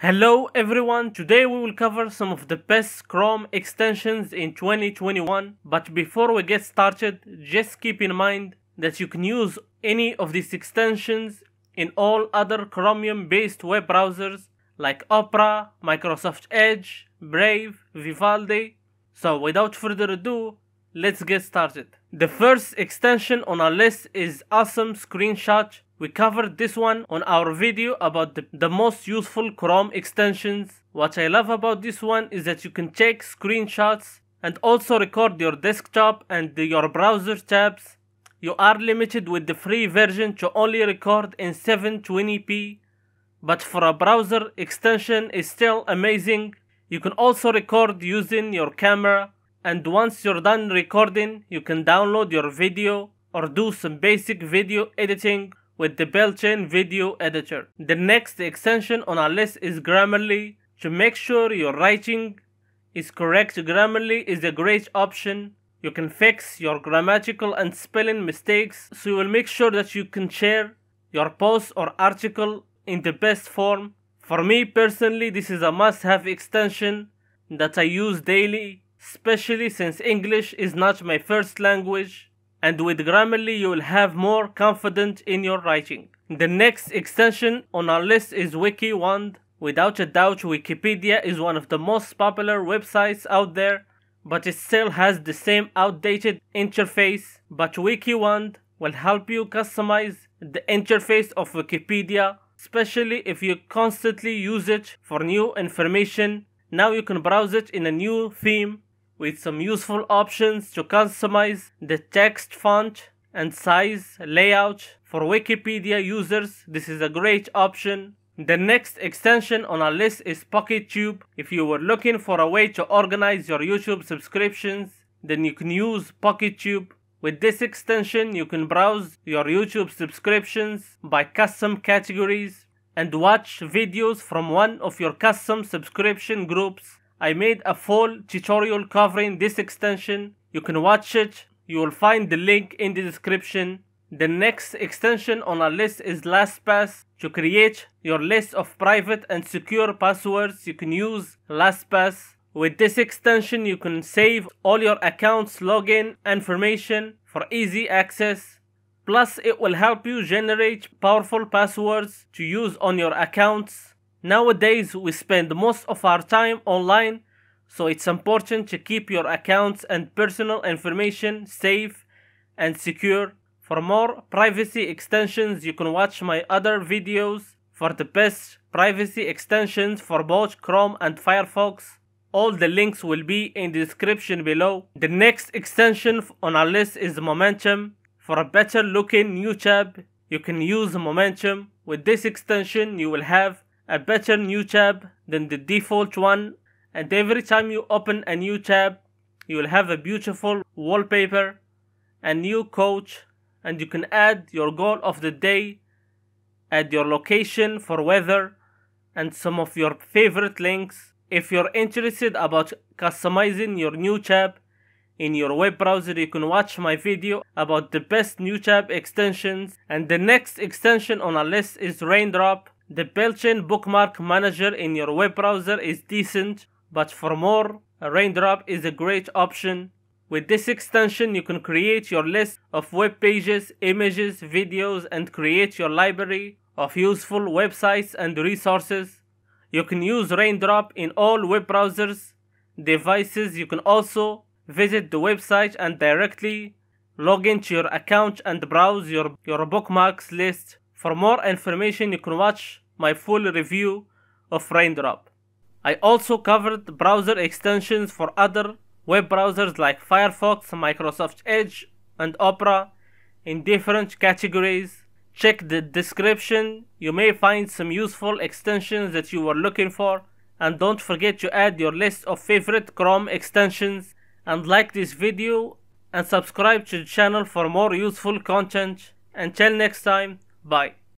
Hello everyone, today we will cover some of the best Chrome extensions in 2021 but before we get started just keep in mind that you can use any of these extensions in all other Chromium based web browsers like Opera, Microsoft Edge, Brave, Vivaldi. So without further ado, let's get started. The first extension on our list is Awesome Screenshot we covered this one on our video about the, the most useful Chrome extensions. What I love about this one is that you can take screenshots and also record your desktop and your browser tabs. You are limited with the free version to only record in 720p, but for a browser extension is still amazing. You can also record using your camera and once you're done recording, you can download your video or do some basic video editing with the built-in video editor. The next extension on our list is Grammarly. To make sure your writing is correct, Grammarly is a great option. You can fix your grammatical and spelling mistakes, so you will make sure that you can share your post or article in the best form. For me personally, this is a must-have extension that I use daily, especially since English is not my first language and with Grammarly you will have more confidence in your writing. The next extension on our list is WikiWand. Without a doubt, Wikipedia is one of the most popular websites out there, but it still has the same outdated interface. But WikiWand will help you customize the interface of Wikipedia, especially if you constantly use it for new information. Now you can browse it in a new theme with some useful options to customize the text font and size layout for Wikipedia users. This is a great option. The next extension on our list is PocketTube. If you were looking for a way to organize your YouTube subscriptions, then you can use PocketTube. With this extension, you can browse your YouTube subscriptions by custom categories and watch videos from one of your custom subscription groups I made a full tutorial covering this extension. You can watch it. You will find the link in the description. The next extension on our list is LastPass. To create your list of private and secure passwords, you can use LastPass. With this extension, you can save all your accounts login information for easy access. Plus, it will help you generate powerful passwords to use on your accounts. Nowadays, we spend most of our time online, so it's important to keep your accounts and personal information safe and secure. For more privacy extensions, you can watch my other videos for the best privacy extensions for both Chrome and Firefox. All the links will be in the description below. The next extension on our list is Momentum. For a better looking new tab, you can use Momentum. With this extension, you will have a better new tab than the default one and every time you open a new tab you will have a beautiful wallpaper a new coach and you can add your goal of the day add your location for weather and some of your favorite links. If you're interested about customizing your new tab in your web browser you can watch my video about the best new tab extensions. And the next extension on our list is raindrop the built-in bookmark manager in your web browser is decent, but for more, Raindrop is a great option. With this extension, you can create your list of web pages, images, videos, and create your library of useful websites and resources. You can use Raindrop in all web browsers, devices. You can also visit the website and directly log into your account and browse your, your bookmarks list for more information, you can watch my full review of Raindrop. I also covered browser extensions for other web browsers like Firefox, Microsoft Edge, and Opera in different categories. Check the description, you may find some useful extensions that you were looking for. And don't forget to add your list of favorite Chrome extensions and like this video and subscribe to the channel for more useful content. Until next time, Bye.